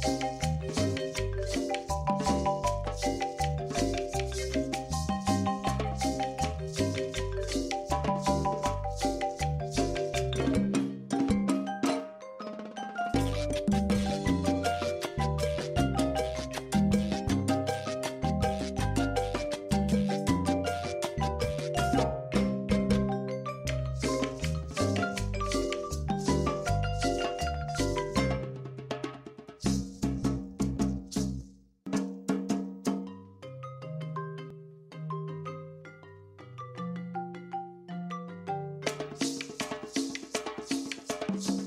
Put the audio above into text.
Bye. Much.